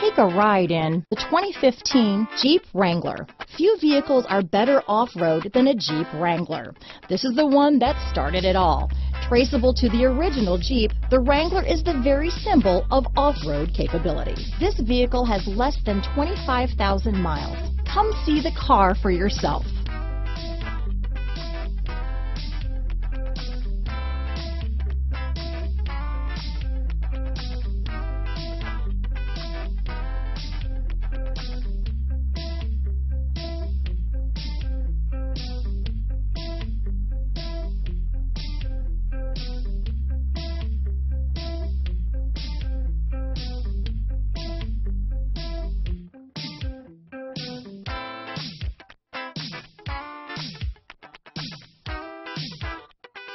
Take a ride in the 2015 Jeep Wrangler. Few vehicles are better off-road than a Jeep Wrangler. This is the one that started it all. Traceable to the original Jeep, the Wrangler is the very symbol of off-road capability. This vehicle has less than 25,000 miles. Come see the car for yourself.